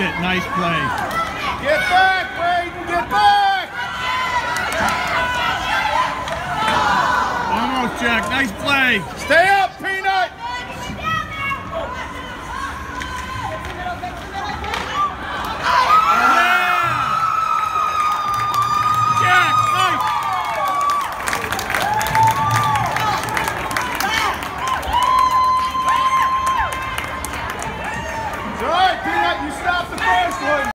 it. Nice play. Get back, Braden, get back! Almost, Jack. Nice play. Stay up, All right, peanut, you stop the first one.